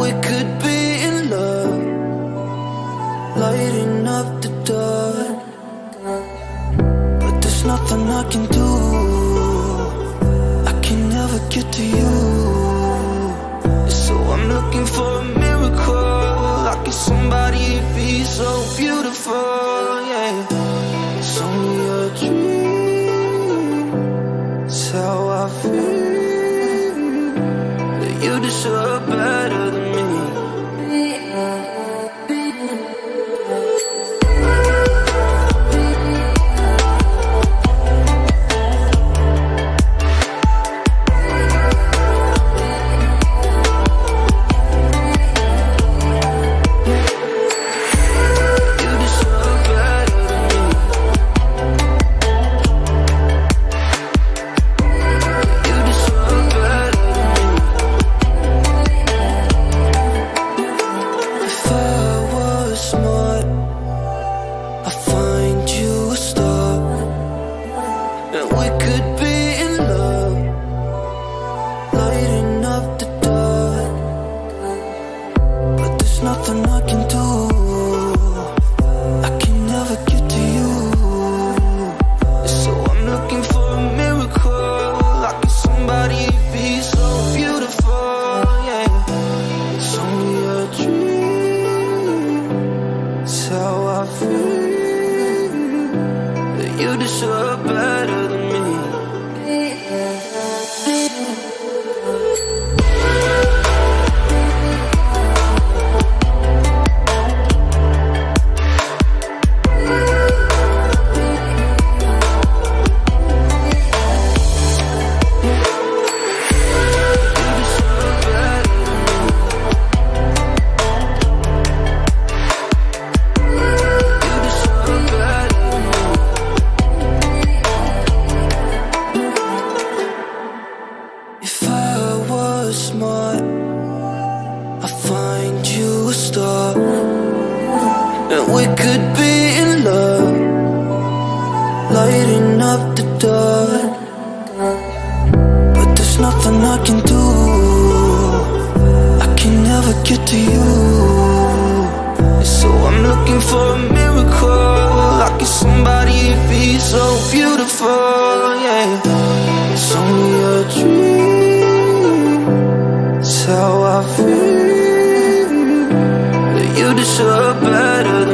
we could be in love, lighting up the dark. But there's nothing I can do. I can never get to you. So I'm looking for a miracle. Like if somebody be so beautiful, yeah. It's only a dream. It's how I feel. That you deserve and we could be in love, lighting up the dark. But there's nothing I can do. I can never get to you. So I'm looking for a miracle. Somebody be so beautiful, yeah. It's only a dream. It's how I feel. You deserve better and we could be in love, lighting up the dark. Deserve better